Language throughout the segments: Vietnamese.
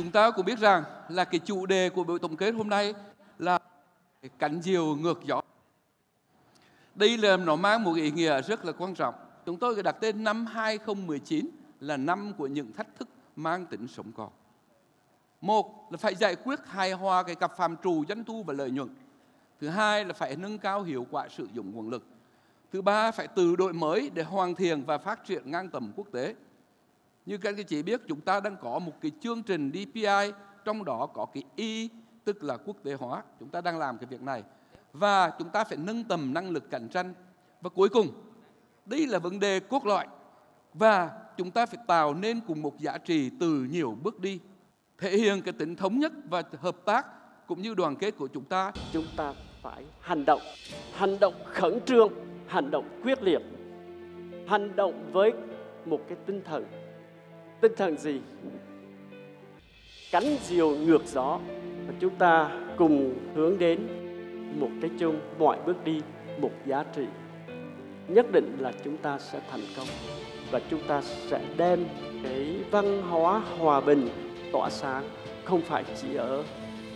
Chúng ta cũng biết rằng là cái chủ đề của buổi tổng kết hôm nay là cánh diều ngược gió. Đây là, nó mang một ý nghĩa rất là quan trọng. Chúng tôi đặt tên năm 2019 là năm của những thách thức mang tính sống còn. Một là phải giải quyết hài hòa cái cặp phạm trù doanh thu và lợi nhuận. Thứ hai là phải nâng cao hiệu quả sử dụng nguồn lực. Thứ ba, phải từ đổi mới để hoàn thiện và phát triển ngang tầm quốc tế. Như các anh chị biết chúng ta đang có một cái chương trình DPI trong đó có cái Y tức là quốc tế hóa. Chúng ta đang làm cái việc này. Và chúng ta phải nâng tầm năng lực cạnh tranh. Và cuối cùng, đây là vấn đề cốt lõi. Và chúng ta phải tạo nên cùng một giá trị từ nhiều bước đi thể hiện cái tính thống nhất và hợp tác cũng như đoàn kết của chúng ta. Chúng ta phải hành động, hành động khẩn trương, hành động quyết liệt, hành động với một cái tinh thần. Tinh thần gì? Cánh diều ngược gió. Và chúng ta cùng hướng đến một cái chung, mọi bước đi, một giá trị. Nhất định là chúng ta sẽ thành công. Và chúng ta sẽ đem cái văn hóa hòa bình tỏa sáng. Không phải chỉ ở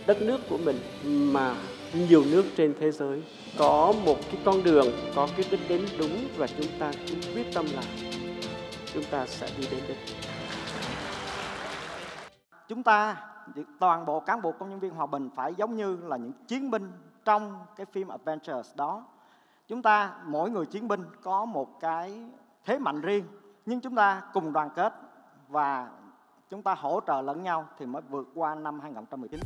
đất nước của mình, mà nhiều nước trên thế giới. Có một cái con đường, có cái đích đến đúng. Và chúng ta cứ quyết tâm làm. Chúng ta sẽ đi đến đích chúng ta, toàn bộ cán bộ công nhân viên hòa bình phải giống như là những chiến binh trong cái phim Adventures đó chúng ta, mỗi người chiến binh có một cái thế mạnh riêng, nhưng chúng ta cùng đoàn kết và chúng ta hỗ trợ lẫn nhau thì mới vượt qua năm 2019.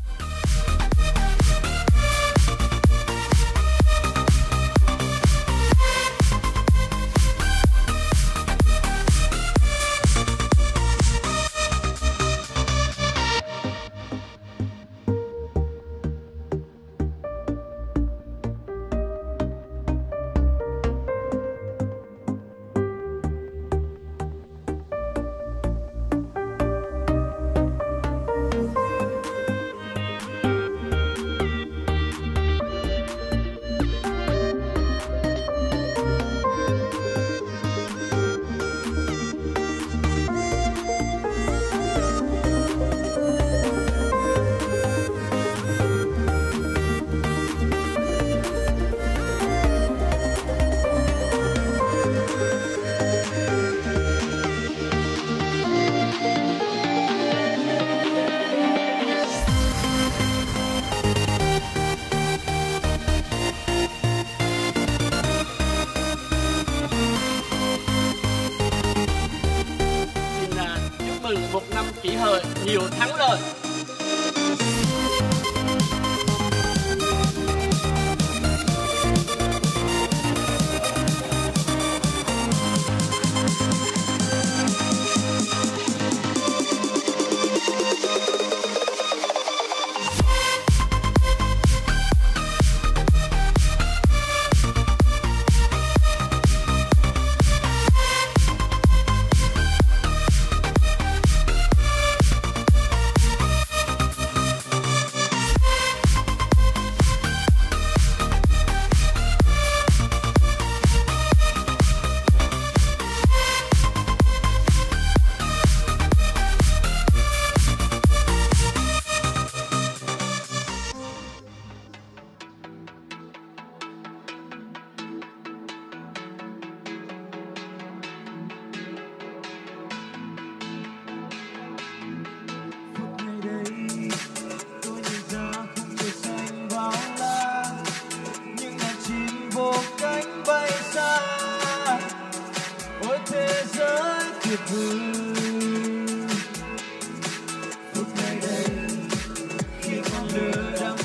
有糖了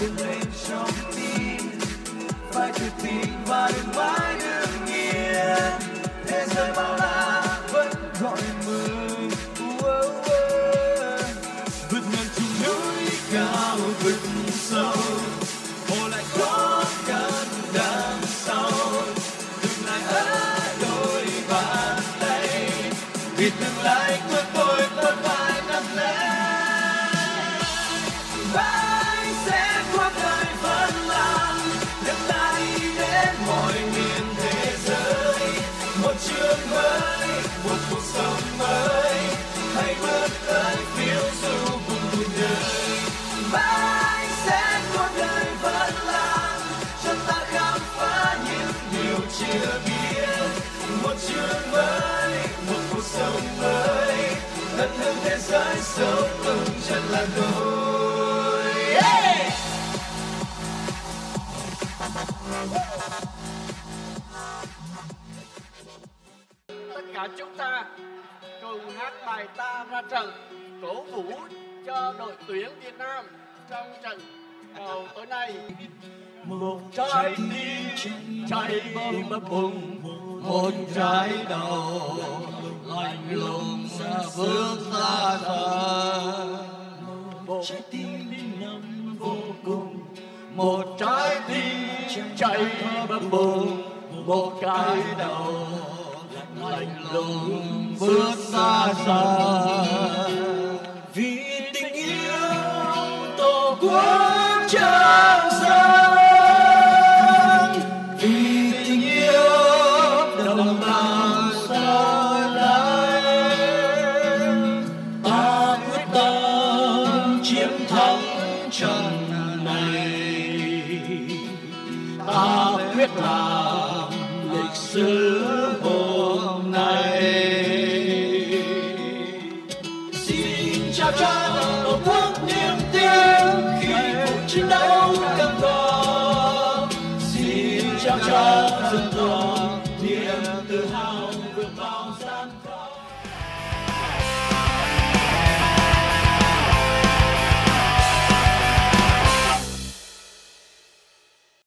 I blame something, you think what it was. tất cả chúng ta cùng hát bài ta ra trận, cổ vũ cho đội tuyển Việt Nam trong trận đầu tối nay một trái tim cháy bập bùng một trái đầu lạnh lùng bước ra xa một trái tim nằm vô cùng, một trái tim cháy bập bùng một cái đầu lạnh lùng bước xa xa quyết làm lịch sử hôm nay. Xin chào cha tổ quốc niềm tin khi cuộc chiến đấu cam go xin chào cha dân tộc niềm tự hào.